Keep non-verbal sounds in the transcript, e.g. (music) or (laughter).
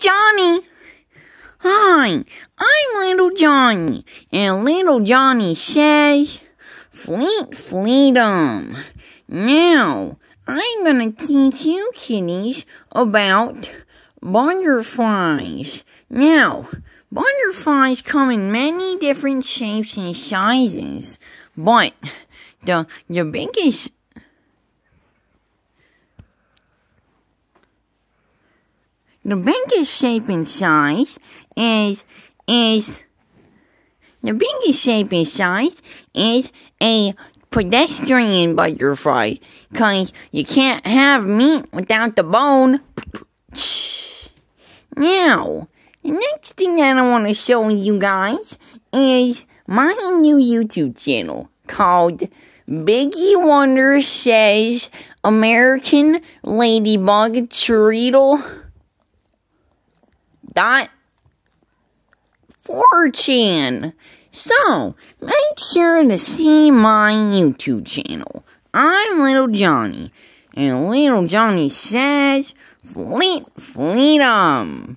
Johnny. Hi, I'm Little Johnny, and Little Johnny says, Fleet Freedom. Now, I'm gonna teach you kitties about butterflies. Now, butterflies come in many different shapes and sizes, but the, the biggest the biggest shape and size is is the biggest shape and size is a pedestrian butterfly, cause you can't have meat without the bone. (sniffs) Now, the next thing that I want to show you guys is my new YouTube channel called Biggie Wonder Says American Ladybug Treatle dot 4chan. So, make sure to see my YouTube channel. I'm Little Johnny, and Little Johnny says, Fleet Freedom.